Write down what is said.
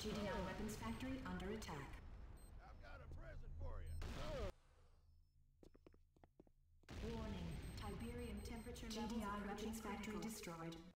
GDI weapons factory under attack. I've got a present for you. Warning. Tiberium temperature GDI weapons factory destroyed.